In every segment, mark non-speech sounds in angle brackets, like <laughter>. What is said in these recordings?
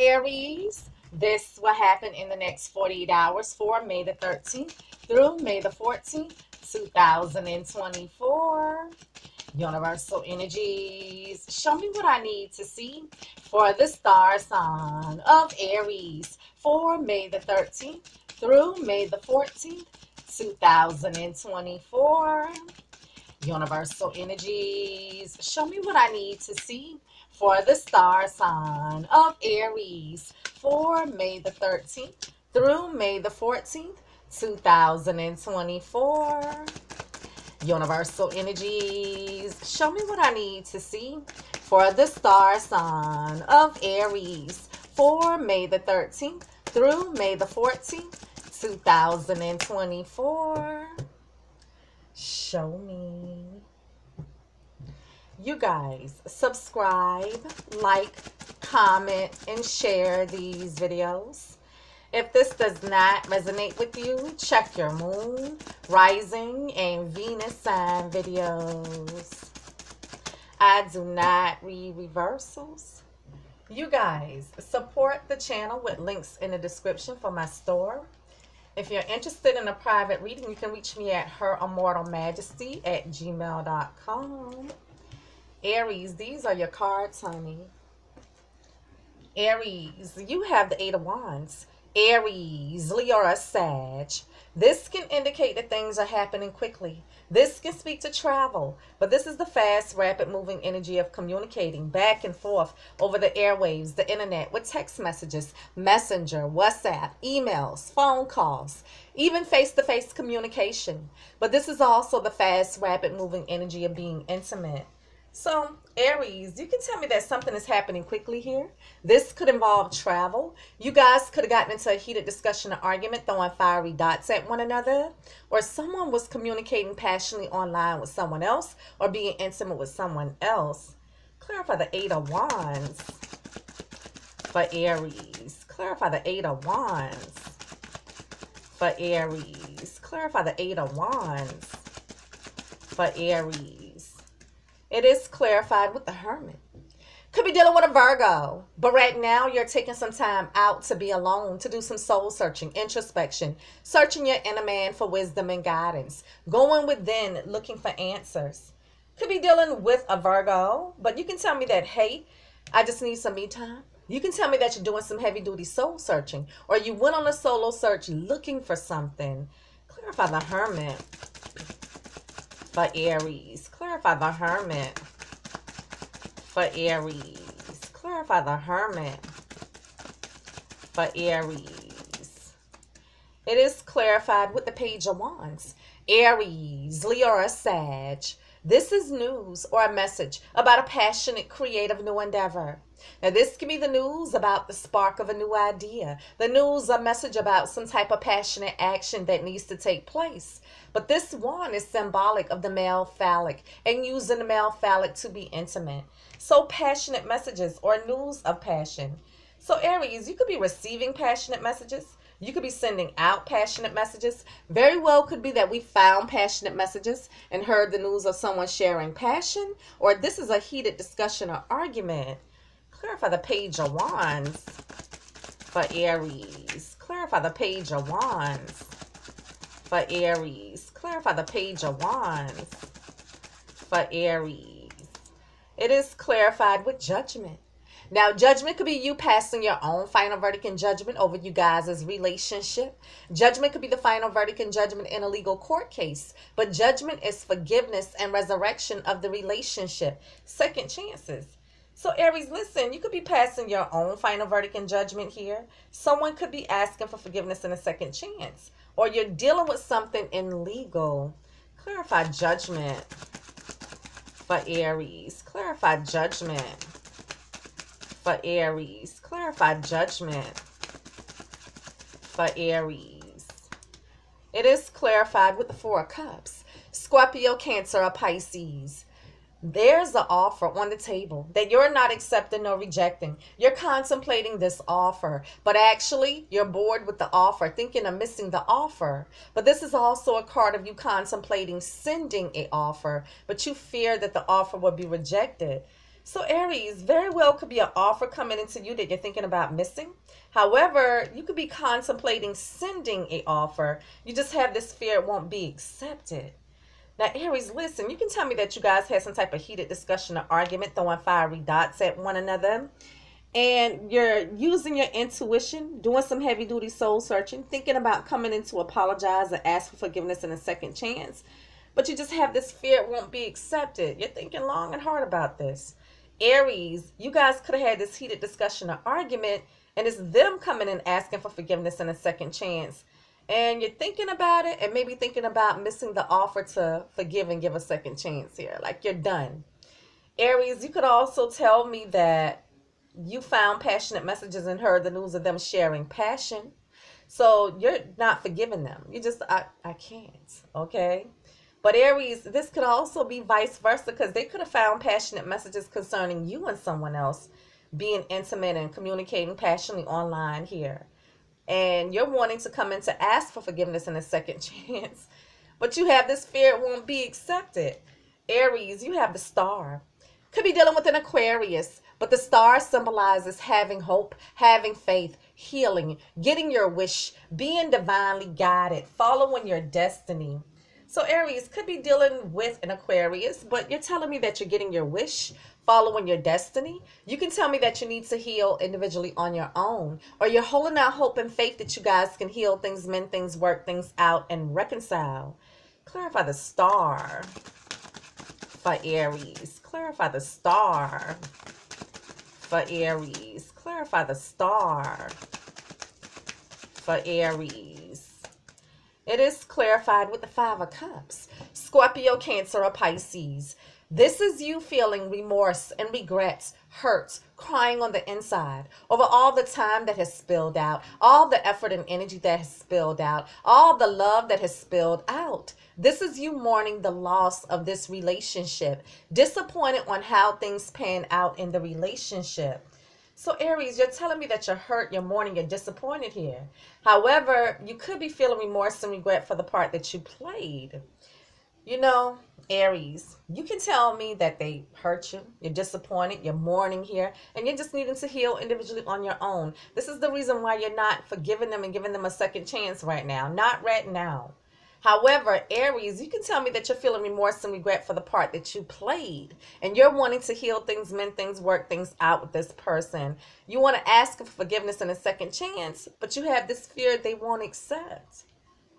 Aries, this will happen in the next 48 hours for May the 13th through May the 14th, 2024. Universal energies, show me what I need to see for the star sign of Aries for May the 13th through May the 14th, 2024. Universal energies, show me what I need to see for the star sign of Aries for May the 13th through May the 14th, 2024. Universal energies, show me what I need to see for the star sign of Aries for May the 13th through May the 14th, 2024. Show me you guys subscribe, like, comment, and share these videos. If this does not resonate with you, check your moon, rising, and Venus sign videos. I do not read reversals. You guys support the channel with links in the description for my store. If you're interested in a private reading, you can reach me at her immortal majesty at gmail.com. Aries, these are your cards, honey. Aries, you have the Eight of Wands. Aries, Leo, or Sag. This can indicate that things are happening quickly. This can speak to travel, but this is the fast, rapid moving energy of communicating back and forth over the airwaves, the internet, with text messages, messenger, WhatsApp, emails, phone calls, even face to face communication. But this is also the fast, rapid moving energy of being intimate. So, Aries, you can tell me that something is happening quickly here. This could involve travel. You guys could have gotten into a heated discussion or argument, throwing fiery dots at one another. Or someone was communicating passionately online with someone else or being intimate with someone else. Clarify the Eight of Wands for Aries. Clarify the Eight of Wands for Aries. Clarify the Eight of Wands for Aries. It is clarified with the hermit. Could be dealing with a Virgo, but right now you're taking some time out to be alone, to do some soul searching, introspection, searching your inner man for wisdom and guidance, going within looking for answers. Could be dealing with a Virgo, but you can tell me that, hey, I just need some me time. You can tell me that you're doing some heavy duty soul searching, or you went on a solo search looking for something. Clarify the hermit for Aries. Clarify the Hermit for Aries. Clarify the Hermit for Aries. It is clarified with the Page of Wands. Aries, Leo, or Sag. This is news or a message about a passionate, creative new endeavor. Now, this can be the news about the spark of a new idea, the news, a message about some type of passionate action that needs to take place. But this one is symbolic of the male phallic and using the male phallic to be intimate. So, passionate messages or news of passion. So, Aries, you could be receiving passionate messages. You could be sending out passionate messages. Very well could be that we found passionate messages and heard the news of someone sharing passion, or this is a heated discussion or argument. Clarify the Page of Wands for Aries. Clarify the Page of Wands for Aries. Clarify the Page of Wands for Aries. It is clarified with judgment. Now, judgment could be you passing your own final verdict and judgment over you guys' relationship. Judgment could be the final verdict and judgment in a legal court case. But judgment is forgiveness and resurrection of the relationship. Second chances. So, Aries, listen, you could be passing your own final verdict and judgment here. Someone could be asking for forgiveness and a second chance. Or you're dealing with something in legal. Clarify judgment for Aries. Clarify judgment for Aries. Clarify judgment for Aries. It is clarified with the Four of Cups. Scorpio, Cancer, or Pisces there's an offer on the table that you're not accepting or rejecting. You're contemplating this offer, but actually you're bored with the offer, thinking of missing the offer. But this is also a card of you contemplating sending a offer, but you fear that the offer will be rejected. So, Aries, very well could be an offer coming into you that you're thinking about missing. However, you could be contemplating sending a offer. You just have this fear it won't be accepted. Now, Aries, listen, you can tell me that you guys had some type of heated discussion or argument, throwing fiery dots at one another. And you're using your intuition, doing some heavy duty soul searching, thinking about coming in to apologize or ask for forgiveness and a second chance. But you just have this fear it won't be accepted. You're thinking long and hard about this. Aries, you guys could have had this heated discussion or argument, and it's them coming and asking for forgiveness and a second chance. And you're thinking about it and maybe thinking about missing the offer to forgive and give a second chance here. Like you're done. Aries, you could also tell me that you found passionate messages and heard the news of them sharing passion. So you're not forgiving them. You just, I, I can't. Okay. But Aries, this could also be vice versa because they could have found passionate messages concerning you and someone else being intimate and communicating passionately online here. And you're wanting to come in to ask for forgiveness and a second <laughs> chance. But you have this fear it won't be accepted. Aries, you have the star. Could be dealing with an Aquarius, but the star symbolizes having hope, having faith, healing, getting your wish, being divinely guided, following your destiny. So Aries could be dealing with an Aquarius, but you're telling me that you're getting your wish, following your destiny. You can tell me that you need to heal individually on your own, or you're holding out hope and faith that you guys can heal things, mend things, work things out, and reconcile. Clarify the star for Aries. Clarify the star for Aries. Clarify the star for Aries. It is clarified with the Five of Cups. Scorpio, Cancer, or Pisces. This is you feeling remorse and regrets, hurts, crying on the inside over all the time that has spilled out, all the effort and energy that has spilled out, all the love that has spilled out. This is you mourning the loss of this relationship, disappointed on how things pan out in the relationship. So, Aries, you're telling me that you're hurt, you're mourning, you're disappointed here. However, you could be feeling remorse and regret for the part that you played. You know, Aries, you can tell me that they hurt you, you're disappointed, you're mourning here, and you're just needing to heal individually on your own. This is the reason why you're not forgiving them and giving them a second chance right now. Not right now. However, Aries, you can tell me that you're feeling remorse and regret for the part that you played. And you're wanting to heal things, mend things, work things out with this person. You want to ask for forgiveness and a second chance, but you have this fear they won't accept.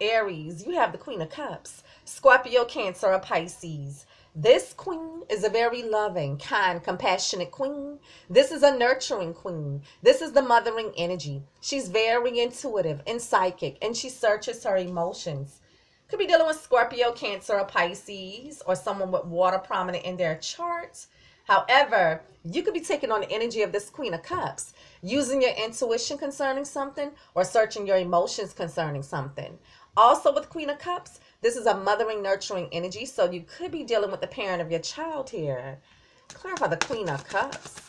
Aries, you have the Queen of Cups. Scorpio, Cancer, or Pisces. This queen is a very loving, kind, compassionate queen. This is a nurturing queen. This is the mothering energy. She's very intuitive and psychic, and she searches her emotions. Could be dealing with Scorpio, Cancer, or Pisces, or someone with water prominent in their chart. However, you could be taking on the energy of this Queen of Cups, using your intuition concerning something or searching your emotions concerning something. Also, with Queen of Cups, this is a mothering, nurturing energy, so you could be dealing with the parent of your child here. Clarify the Queen of Cups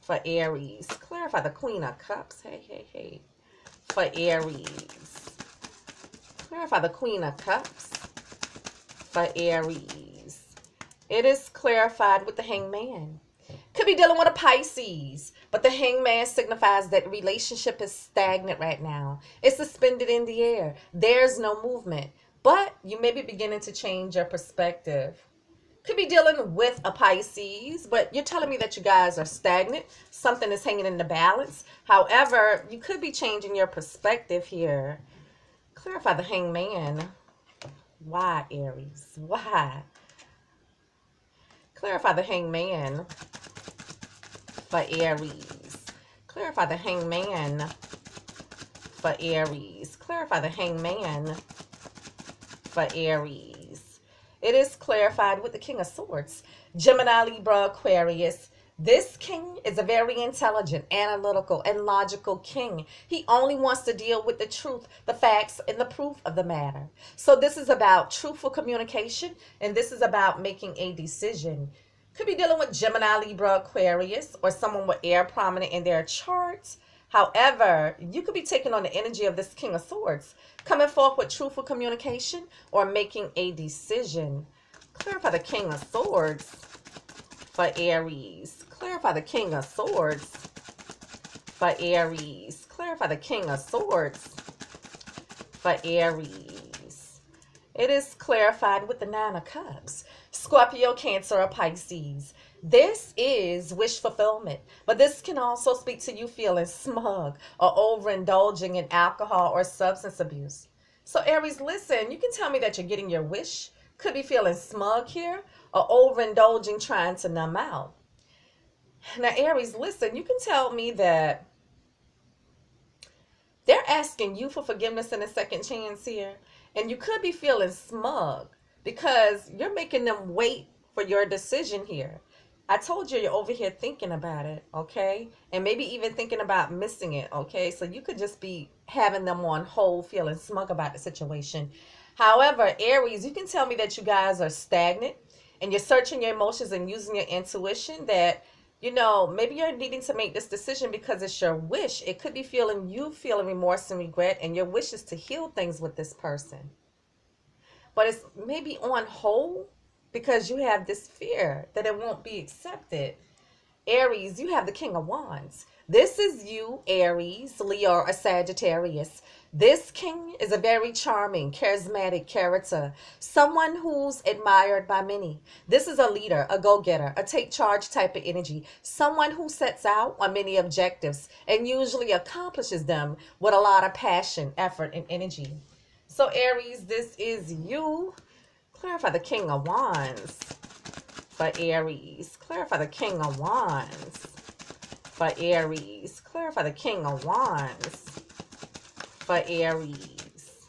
for Aries. Clarify the Queen of Cups. Hey, hey, hey. For Aries. Clarify the Queen of Cups for Aries. It is clarified with the Hangman. Could be dealing with a Pisces, but the Hangman signifies that relationship is stagnant right now. It's suspended in the air. There's no movement, but you may be beginning to change your perspective. Could be dealing with a Pisces, but you're telling me that you guys are stagnant. Something is hanging in the balance. However, you could be changing your perspective here. Clarify the hangman. Why, Aries? Why? Clarify the hangman for Aries. Clarify the hangman for Aries. Clarify the hangman for Aries. It is clarified with the King of Swords. Gemini, Libra, Aquarius, this king is a very intelligent, analytical, and logical king. He only wants to deal with the truth, the facts, and the proof of the matter. So, this is about truthful communication, and this is about making a decision. Could be dealing with Gemini, Libra, Aquarius, or someone with air prominent in their chart. However, you could be taking on the energy of this King of Swords, coming forth with truthful communication or making a decision. Clarify the King of Swords for Aries. Clarify the King of Swords for Aries. Clarify the King of Swords for Aries. It is clarified with the Nine of Cups. Scorpio, Cancer, or Pisces. This is wish fulfillment, but this can also speak to you feeling smug or overindulging in alcohol or substance abuse. So, Aries, listen, you can tell me that you're getting your wish. Could be feeling smug here or overindulging, trying to numb out. Now, Aries, listen, you can tell me that they're asking you for forgiveness and a second chance here. And you could be feeling smug because you're making them wait for your decision here. I told you you're over here thinking about it, okay? And maybe even thinking about missing it, okay? So you could just be having them on hold, feeling smug about the situation. However, Aries, you can tell me that you guys are stagnant and you're searching your emotions and using your intuition that you know, maybe you're needing to make this decision because it's your wish. It could be feeling you feeling remorse and regret, and your wish is to heal things with this person. But it's maybe on hold because you have this fear that it won't be accepted. Aries, you have the King of Wands. This is you, Aries, Leo, or Sagittarius. This king is a very charming, charismatic character, someone who's admired by many. This is a leader, a go getter, a take charge type of energy, someone who sets out on many objectives and usually accomplishes them with a lot of passion, effort, and energy. So, Aries, this is you. Clarify the King of Wands for Aries. Clarify the King of Wands for Aries. Clarify the King of Wands for Aries.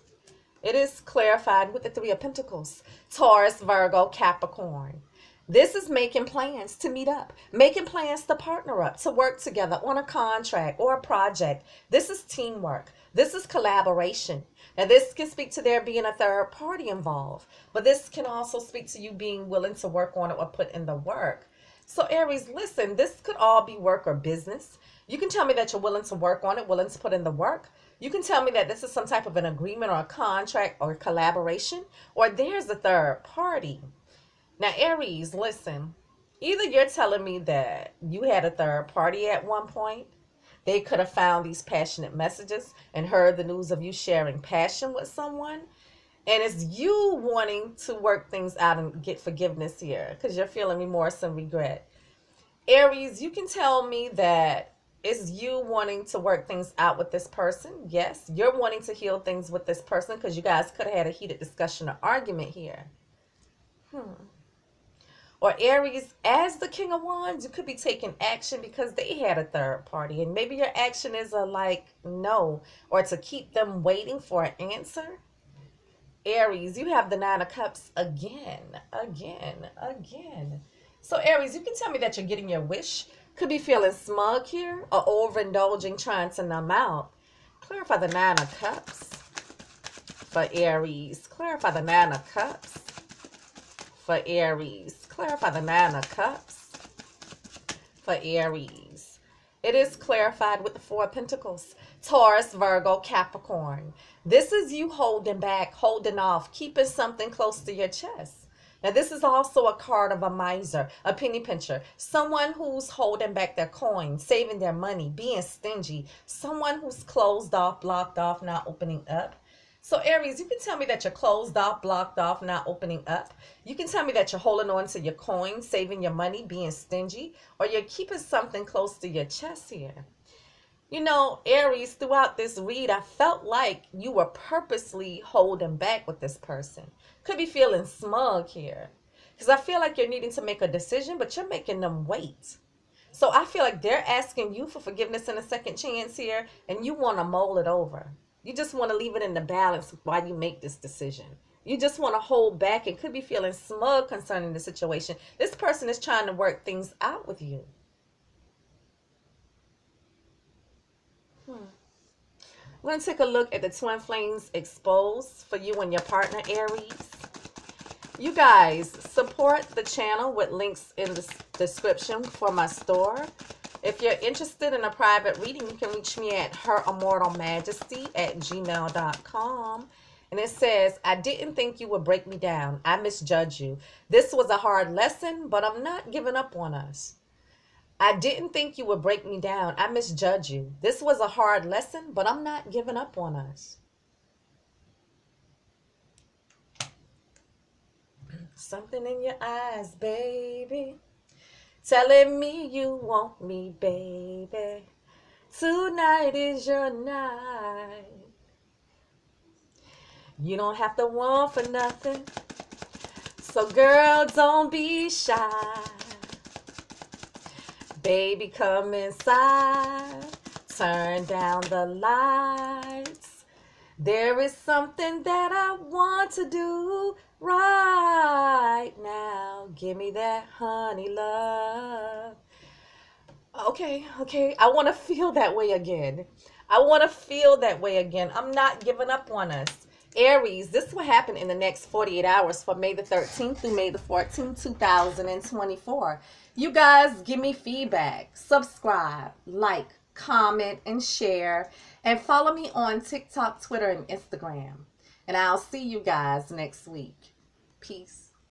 It is clarified with the Three of Pentacles. Taurus, Virgo, Capricorn. This is making plans to meet up, making plans to partner up, to work together on a contract or a project. This is teamwork. This is collaboration. Now, this can speak to there being a third party involved, but this can also speak to you being willing to work on it or put in the work. So, Aries, listen, this could all be work or business. You can tell me that you're willing to work on it, willing to put in the work, you can tell me that this is some type of an agreement or a contract or collaboration, or there's a third party. Now, Aries, listen, either you're telling me that you had a third party at one point, they could have found these passionate messages and heard the news of you sharing passion with someone. And it's you wanting to work things out and get forgiveness here because you're feeling remorse and regret. Aries, you can tell me that it's you wanting to work things out with this person. Yes, you're wanting to heal things with this person because you guys could have had a heated discussion or argument here. Hmm. Or Aries, as the King of Wands, you could be taking action because they had a third party. And maybe your action is a like no, or to keep them waiting for an answer. Aries, you have the Nine of Cups again, again, again. So, Aries, you can tell me that you're getting your wish could be feeling smug here or overindulging, trying to numb out. Clarify the Nine of Cups for Aries. Clarify the Nine of Cups for Aries. Clarify the Nine of Cups for Aries. It is clarified with the Four of Pentacles. Taurus, Virgo, Capricorn. This is you holding back, holding off, keeping something close to your chest. Now, this is also a card of a miser, a penny pincher, someone who's holding back their coin, saving their money, being stingy, someone who's closed off, blocked off, not opening up. So, Aries, you can tell me that you're closed off, blocked off, not opening up. You can tell me that you're holding on to your coins, saving your money, being stingy, or you're keeping something close to your chest here. You know, Aries, throughout this read, I felt like you were purposely holding back with this person could be feeling smug here. Because I feel like you're needing to make a decision, but you're making them wait. So I feel like they're asking you for forgiveness and a second chance here, and you want to mull it over. You just want to leave it in the balance while you make this decision. You just want to hold back and could be feeling smug concerning the situation. This person is trying to work things out with you. Hmm. We're going to take a look at the twin flames exposed for you and your partner, Aries. You guys support the channel with links in the description for my store. If you're interested in a private reading, you can reach me at her immortal majesty at gmail.com. And it says, I didn't think you would break me down. I misjudged you. This was a hard lesson, but I'm not giving up on us. I didn't think you would break me down. I misjudged you. This was a hard lesson, but I'm not giving up on us. Something in your eyes, baby. Telling me you want me, baby. Tonight is your night. You don't have to want for nothing. So, girl, don't be shy. Baby, come inside. Turn down the lights. There is something that I want to do right. Give me that honey love. Okay, okay. I want to feel that way again. I want to feel that way again. I'm not giving up on us. Aries, this will happen in the next 48 hours for May the 13th through May the 14th, 2024. You guys give me feedback, subscribe, like, comment, and share, and follow me on TikTok, Twitter, and Instagram. And I'll see you guys next week. Peace.